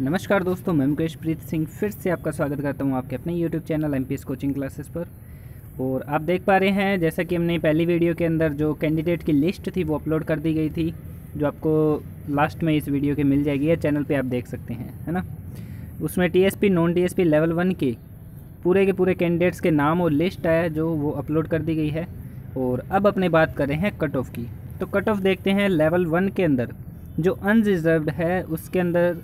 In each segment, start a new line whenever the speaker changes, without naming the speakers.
नमस्कार दोस्तों, मैं मुकेश प्रीत सिंह फिर से आपका स्वागत करता हूँ आपके अपने YouTube channel MPS coaching classes पर। और आप देख पा रहे हैं, जैसा कि हमने पहली वीडियो के अंदर जो कैंडिडेट की लिस्ट थी, वो अपलोड कर दी गई थी, जो आपको लास्ट में इस वीडियो के मिल जाएगी, या चैनल पर आप देख सकते हैं, है ना? उसमें TSP non TSP level one के पूरे के पूरे कैंडिडेट्स के नाम और लिस्ट है जो वो अपलोड कर दी गई है। और अब अपने बात कर रहे हैं कट ऑफ़ की। तो कट ऑफ़ देखते हैं लेवल वन के अंदर, जो अनरिजर्व्ड है, उसके अंदर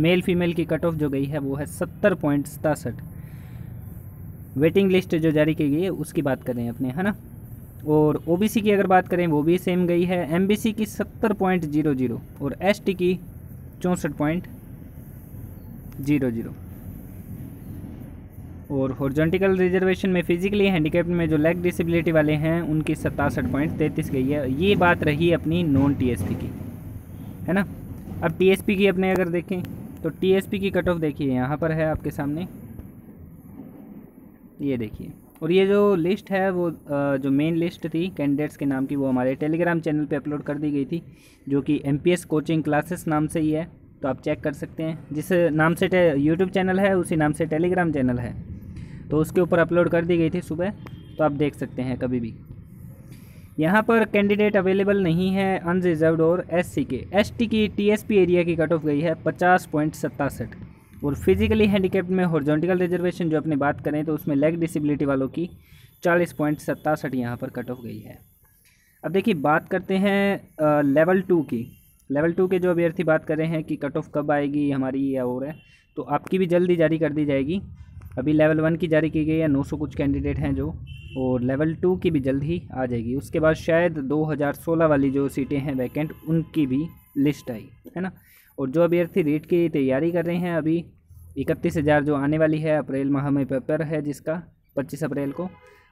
मेल फीमेल की कट ऑफ़ जो गई है, वो है सत्तर पॉइंट सतासठ। वेटिंग लिस्ट जो जारी की गई है, उसकी बात करें अपने, है ना? और ओबीसी की अगर बात करें, वो भी सेम गई है एमबीसी की सत्तर पॉइंट ज़ीरो ज़ीरो और एसटी की चौंसठ पॉइंट ज़ीरो ज़ीरो। और हॉर्जोंटिकल रिजर्वेशन में फिजिकली हैंडीकेप्ड में जो लेग डिसेबिलिटी वाले हैं, उनकी सतासठ पॉइंट तैंतीस गई है। ये बात रही अपनी नॉन टीएसपी की, है ना? अब टीएसपी की अपने अगर देखें तो टीएसपी की कट ऑफ़ देखिए, यहाँ पर है आपके सामने। ये देखिए। और ये जो लिस्ट है, वो जो मेन लिस्ट थी कैंडिडेट्स के नाम की, वो हमारे टेलीग्राम चैनल पे अपलोड कर दी गई थी, जो कि एमपीएस कोचिंग क्लासेस नाम से ही है तो आप चेक कर सकते हैं। जिस नाम से यूट्यूब चैनल है, उसी नाम से टेलीग्राम चैनल है। तो उसके ऊपर अपलोड कर दी गई थी सुबह तो आप देख सकते हैं कभी भी। यहाँ पर कैंडिडेट अवेलेबल नहीं है अनरिजर्व्ड और एससी के एसटी की टीएसपी एरिया की कट ऑफ़ गई है पचास पॉइंट सत्तासठ. और फिजिकली हैंडीकेप्ड में हॉर्जोंटिकल रिजर्वेशन जो अपनी बात करें तो उसमें लेग डिसेबिलिटी वालों की चालीस पॉइंट सत्तासठ यहाँ पर कट ऑफ़ गई है. अब देखिए, बात करते हैं लेवल टू की. लेवल टू के जो अभ्यर्थी बात कर रहे हैं कि कट ऑफ़ कब आएगी, हमारी या और है तो आपकी भी जल्दी जारी कर दी जाएगी. अभी लेवल वन की जारी की गई है, नौ सौ कुछ कैंडिडेट हैं जो, और लेवल टू की भी जल्द ही आ जाएगी। उसके बाद शायद 2016 वाली जो सीटें हैं वैकेंट उनकी भी लिस्ट आई, है ना? और जो अभ्यर्थी रीट की तैयारी कर रहे हैं अभी, इकतीस हज़ार जो आने वाली है अप्रैल माह में पेपर है जिसका 25 अप्रैल को,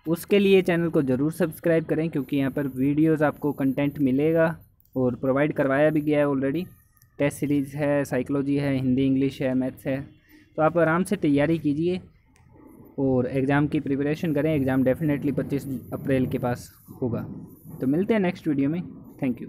उसके लिए चैनल को ज़रूर सब्सक्राइब करें, क्योंकि यहाँ पर वीडियोज़ आपको कंटेंट मिलेगा, और प्रोवाइड करवाया भी गया है ऑलरेडी टेस्ट सीरीज़ है साइकोलॉजी है, हिंदी इंग्लिश है मैथ्स है। तो आप आराम से तैयारी कीजिए और एग्ज़ाम की प्रिपरेशन करें। एग्ज़ाम डेफिनेटली 25 अप्रैल के पास होगा। तो मिलते हैं नेक्स्ट वीडियो में। Thank you.